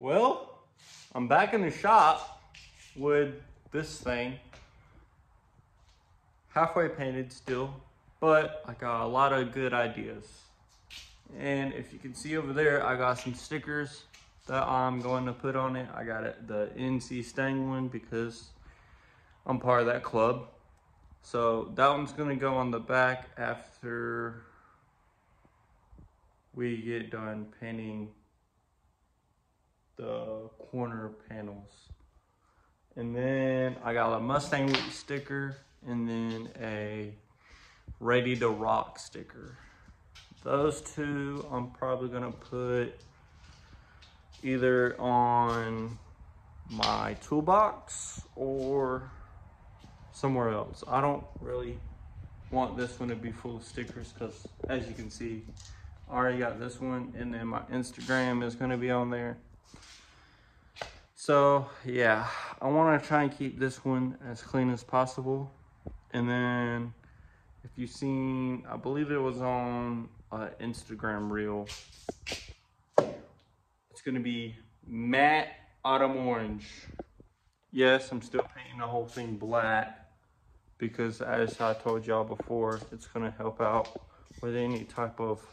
Well, I'm back in the shop with this thing. Halfway painted still, but I got a lot of good ideas. And if you can see over there, I got some stickers that I'm going to put on it. I got it, the NC Stang one because I'm part of that club. So that one's gonna go on the back after we get done painting the corner panels. And then I got a Mustang sticker and then a Ready to Rock sticker. Those two I'm probably gonna put either on my toolbox or somewhere else. I don't really want this one to be full of stickers because as you can see, I already got this one and then my Instagram is gonna be on there. So yeah, I wanna try and keep this one as clean as possible. And then if you've seen, I believe it was on uh, Instagram reel, it's gonna be matte autumn orange. Yes, I'm still painting the whole thing black because as I told y'all before, it's gonna help out with any type of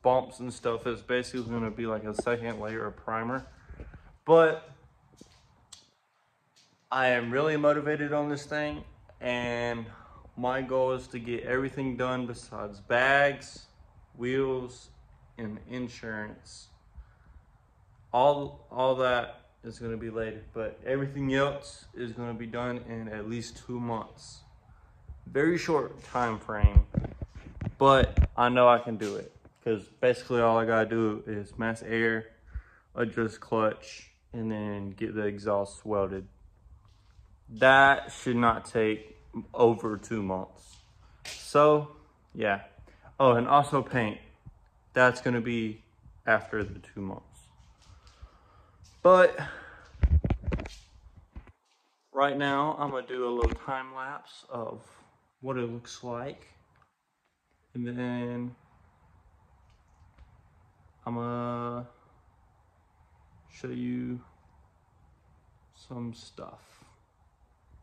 bumps and stuff. It's basically gonna be like a second layer of primer. But I am really motivated on this thing and my goal is to get everything done besides bags, wheels, and insurance. All, all that is gonna be later, but everything else is gonna be done in at least two months very short time frame, but I know I can do it because basically all I gotta do is mass air, adjust clutch, and then get the exhaust welded. That should not take over two months. So, yeah. Oh, and also paint. That's gonna be after the two months. But right now, I'm gonna do a little time lapse of what it looks like. And then I'm gonna show you some stuff.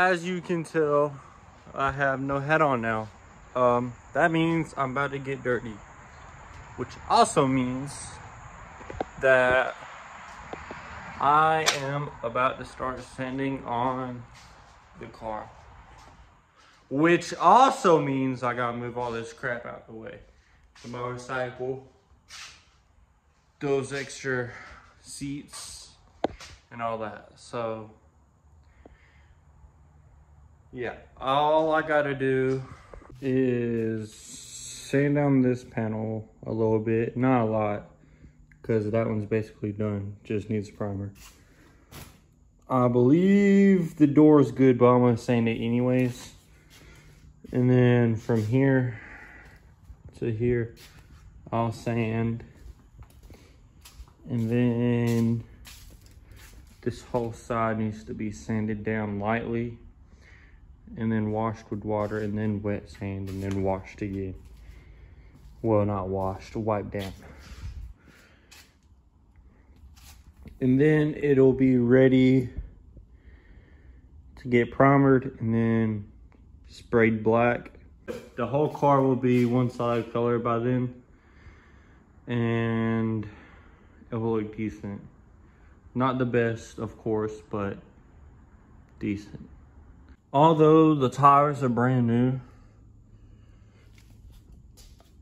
As you can tell, I have no head on now. Um, that means I'm about to get dirty, which also means that I am about to start sanding on the car. Which also means I gotta move all this crap out the way. The motorcycle, those extra seats, and all that. So yeah, all I gotta do is sand down this panel a little bit, not a lot, because that one's basically done, just needs primer. I believe the door is good, but I'm gonna sand it anyways. And then from here to here, I'll sand. And then this whole side needs to be sanded down lightly and then washed with water and then wet sand and then washed again. Well, not washed, wiped down. And then it'll be ready to get primered and then sprayed black. the whole car will be one solid color by then. And it will look decent. Not the best, of course, but decent. Although the tires are brand new,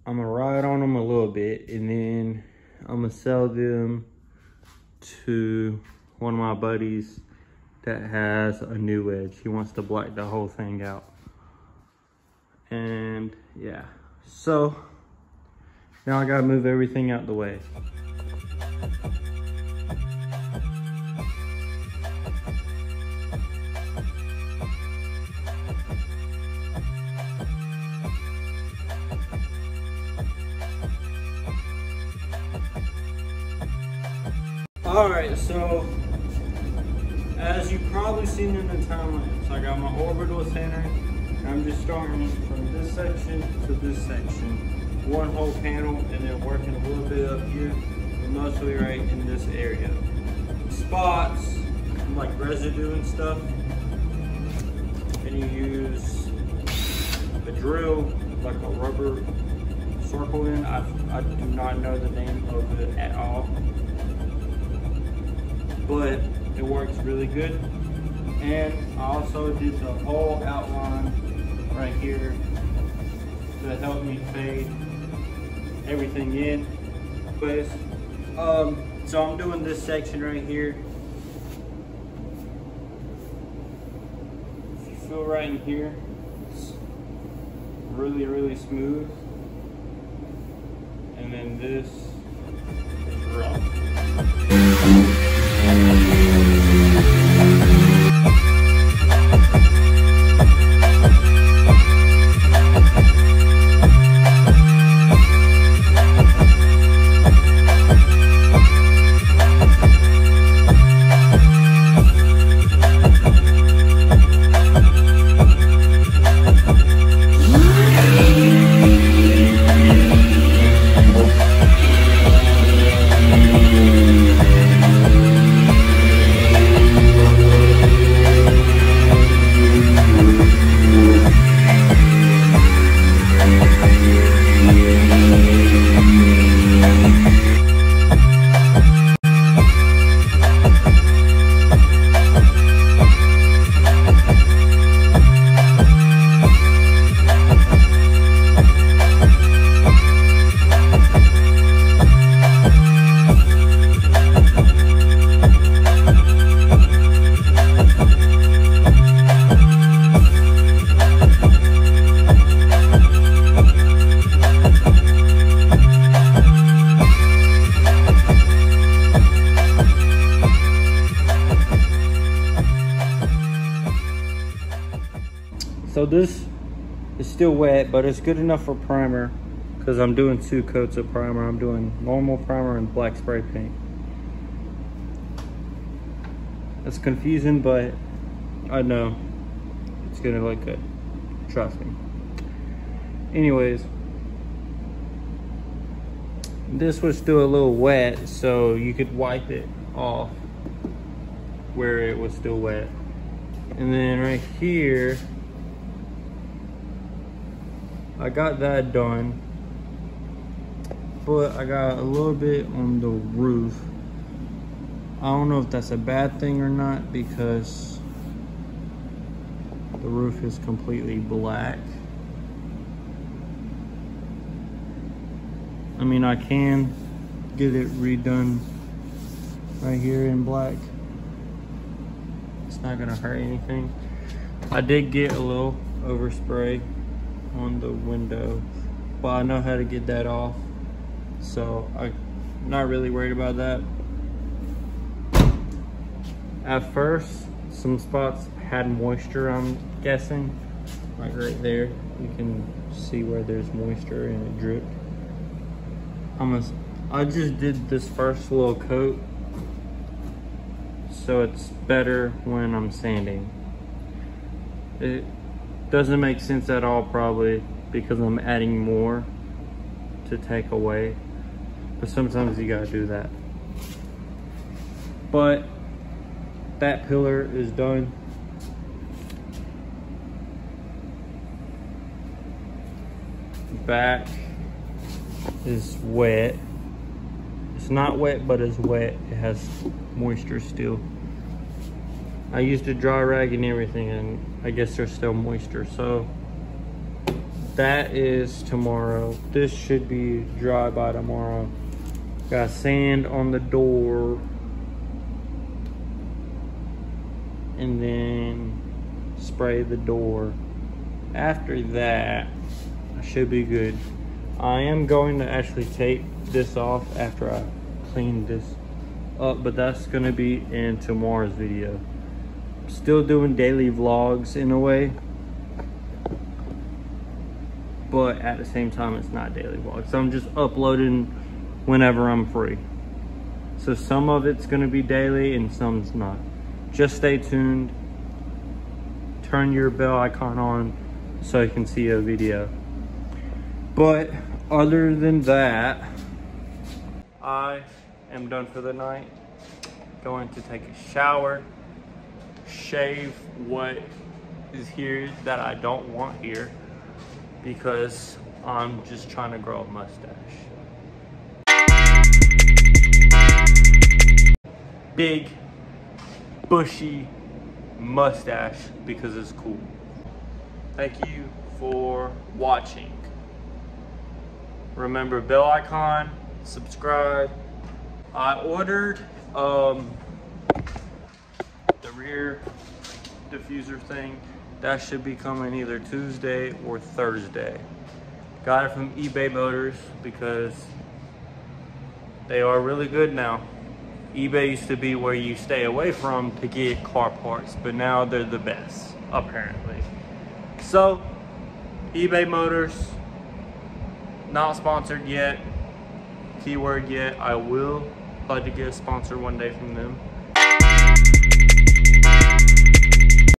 I'm gonna ride on them a little bit and then I'm gonna sell them to one of my buddies that has a new edge. He wants to black the whole thing out. And yeah, so now I gotta move everything out the way. All right, so as you've probably seen in the time lapse, I got my orbital sander. I'm just starting from this section to this section. One whole panel and then working a little bit up here, but mostly right in this area. Spots, like residue and stuff. And you use a drill, like a rubber circle in. I, I do not know the name of it at all but it works really good. And I also did the whole outline right here to help me fade everything in place. Um, so I'm doing this section right here. Feel right in here, it's really, really smooth. And then this is rough. This is still wet, but it's good enough for primer because I'm doing two coats of primer. I'm doing normal primer and black spray paint. It's confusing, but I know it's gonna look good. Uh, trust me. Anyways, this was still a little wet, so you could wipe it off where it was still wet. And then right here, I got that done. But I got a little bit on the roof. I don't know if that's a bad thing or not because the roof is completely black. I mean, I can get it redone right here in black. It's not gonna hurt anything. I did get a little overspray on the window. But I know how to get that off. So I'm not really worried about that. At first, some spots had moisture, I'm guessing. Like right there, you can see where there's moisture and it dripped. I'm a, I just did this first little coat so it's better when I'm sanding. It, doesn't make sense at all probably because I'm adding more to take away. But sometimes you gotta do that. But that pillar is done. back is wet. It's not wet, but it's wet. It has moisture still. I used a dry rag and everything, and I guess there's still moisture. So that is tomorrow. This should be dry by tomorrow. Got sand on the door. And then spray the door. After that, I should be good. I am going to actually take this off after I clean this up, but that's gonna be in tomorrow's video. Still doing daily vlogs in a way, but at the same time, it's not daily vlogs. So I'm just uploading whenever I'm free. So some of it's gonna be daily and some's not. Just stay tuned. Turn your bell icon on so you can see a video. But other than that, I am done for the night. Going to take a shower, shave what is here that I don't want here because I'm just trying to grow a mustache. Big, bushy mustache because it's cool. Thank you for watching. Remember bell icon, subscribe. I ordered um, rear diffuser thing. That should be coming either Tuesday or Thursday. Got it from eBay Motors because they are really good now. eBay used to be where you stay away from to get car parts, but now they're the best, apparently. So, eBay Motors, not sponsored yet, keyword yet. I will like to get a sponsor one day from them.